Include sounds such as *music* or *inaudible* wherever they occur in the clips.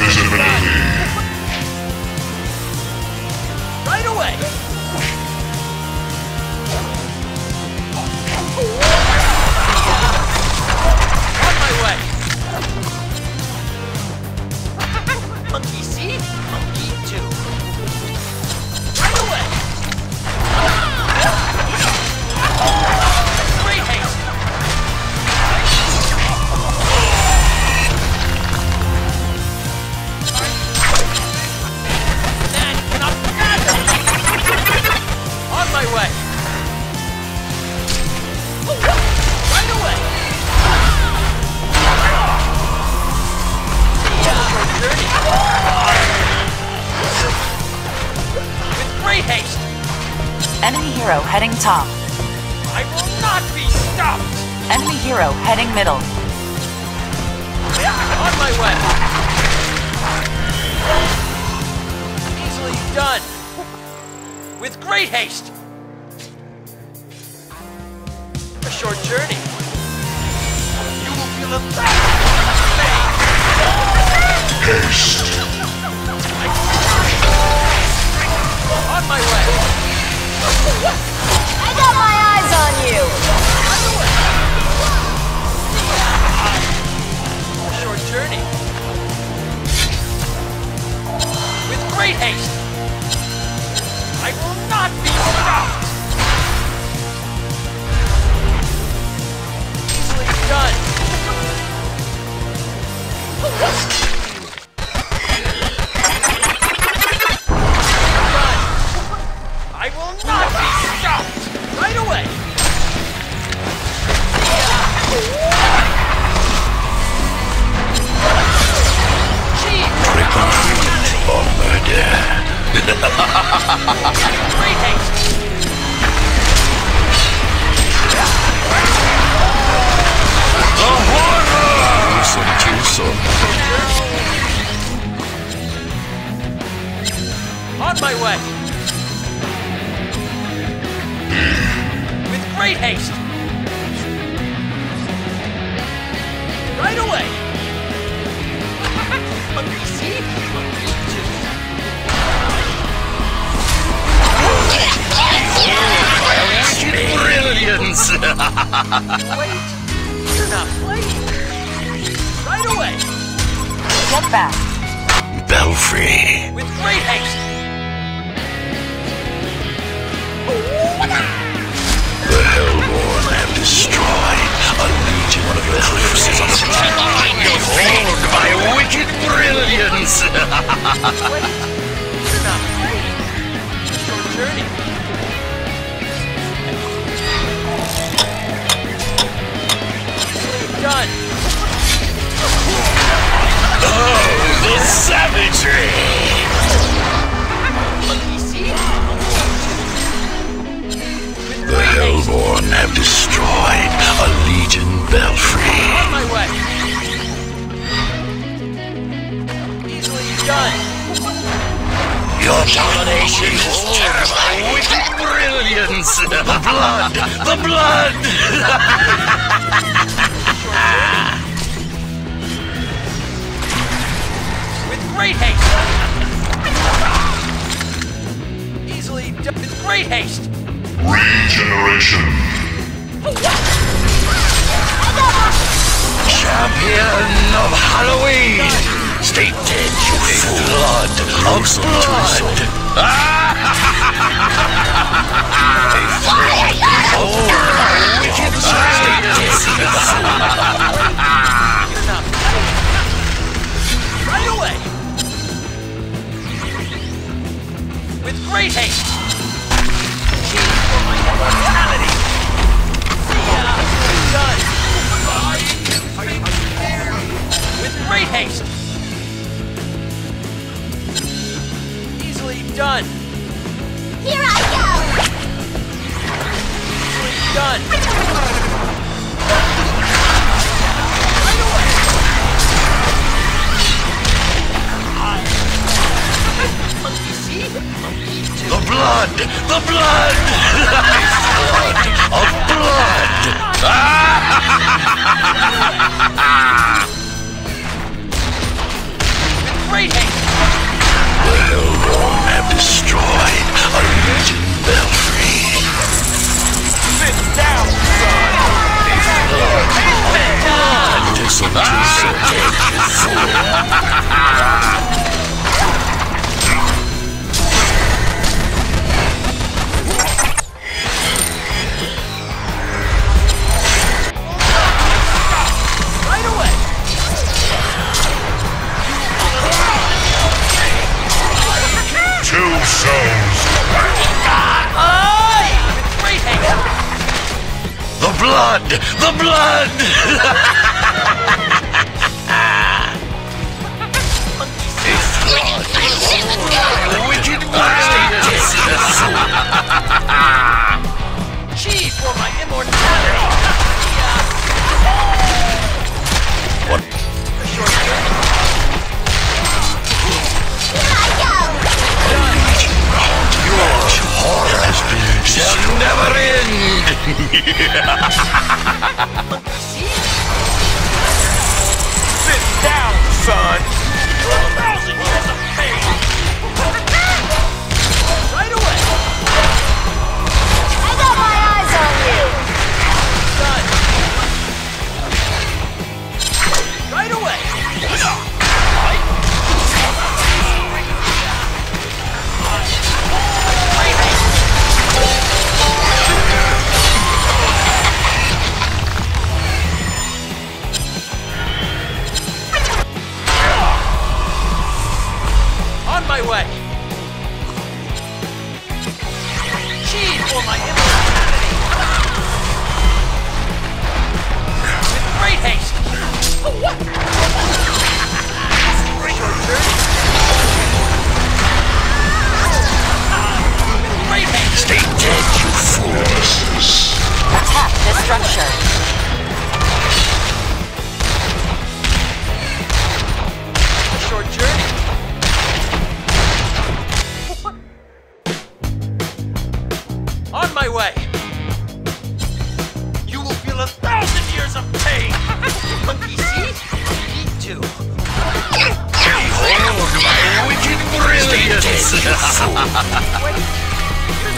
Invisibility. Hero heading top. I will not be stopped! Enemy hero heading middle. Yeah, *laughs* On my way! Easily done! With great haste! A short journey. You will feel a thousand pain! Haste. To some. On my way! With great haste! Wait! Not playing! Right away! Get back. Belfry. With great haste! The Hellborn have destroyed a legion of eclipses on the Behold my wicked brilliance! Belfry. On my way! Easily done! Your domination is terrible. Wicked brilliance! The blood! The blood! With great haste! Easily done with great haste! Regeneration. Champion of Halloween! Stay dead, you flood of blood! oh, wicked Right away! With great haste! The blood! The blood! blood of blood! Great! The Hellborn have destroyed The blood! The blood! *laughs* See?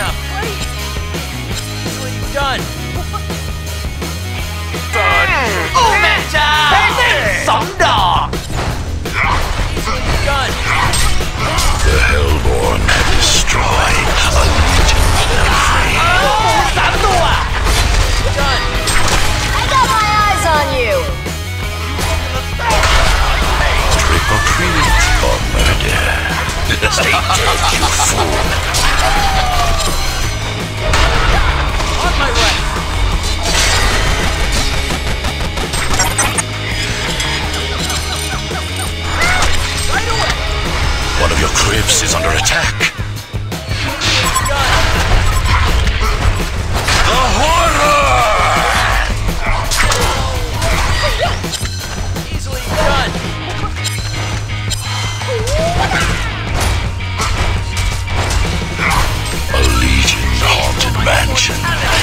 Not playing. Easily done. Done. Omega! Some dog. Done. The Hellborn have destroyed a legion belfry. Sandua! Done. I got my eyes on you! Trick or treat or murder. Stay dead, you fool. Cribs is under attack. The horror! Easily done. A legion haunted mansion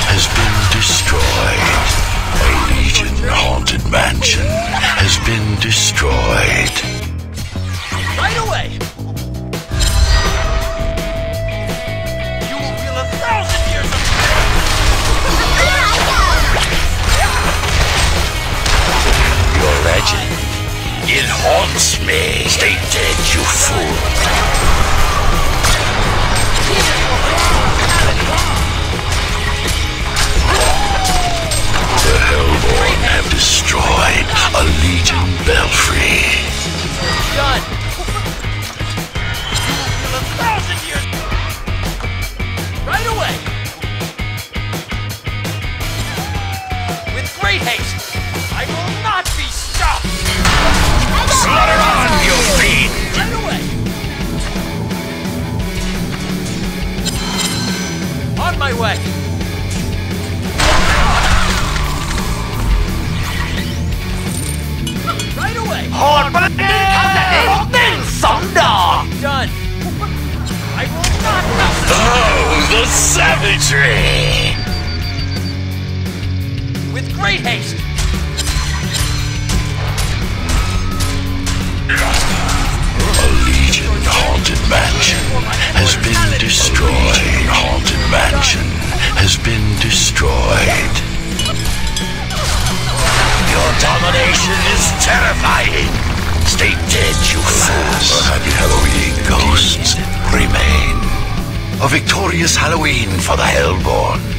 has been destroyed. Stay dead, you fool. The Hellborn have destroyed a Legion Belfry. done. Savagery! with great haste. A Legion haunted mansion has been destroyed. Haunted mansion has been destroyed. Your domination is terrifying. Stay dead, you fools. Happy Halloween, ghosts remain. A victorious Halloween for the Hellborn.